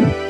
you.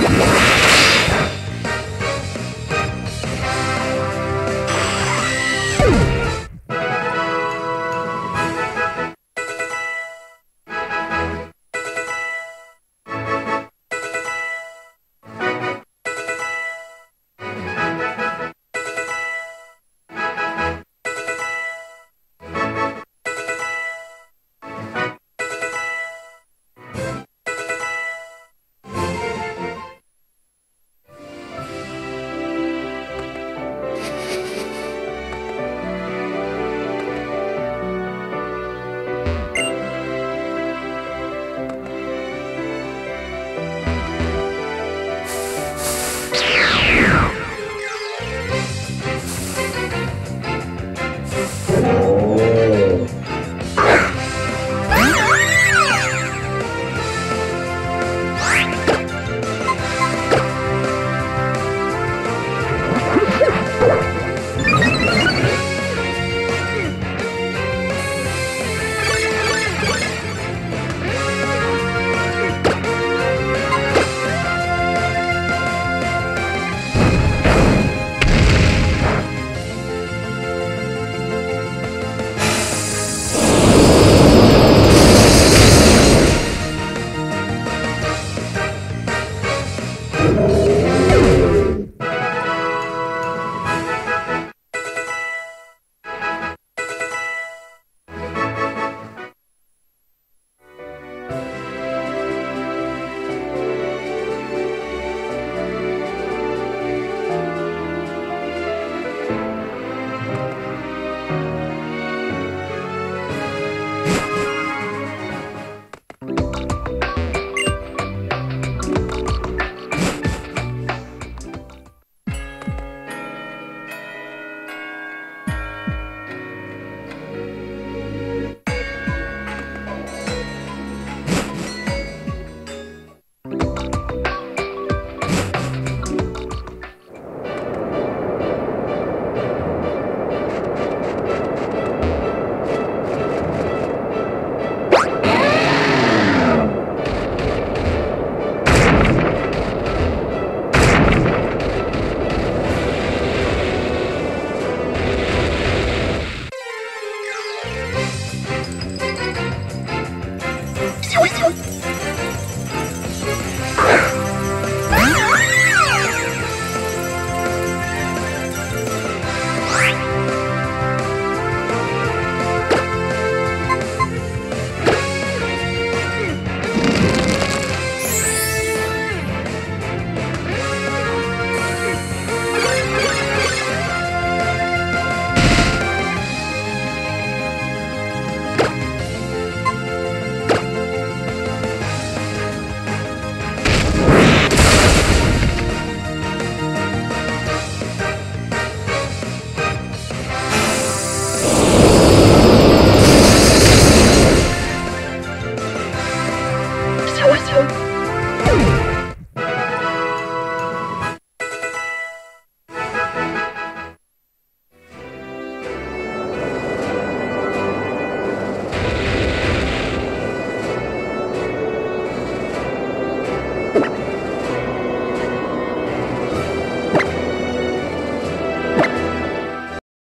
Yeah. Let's. You.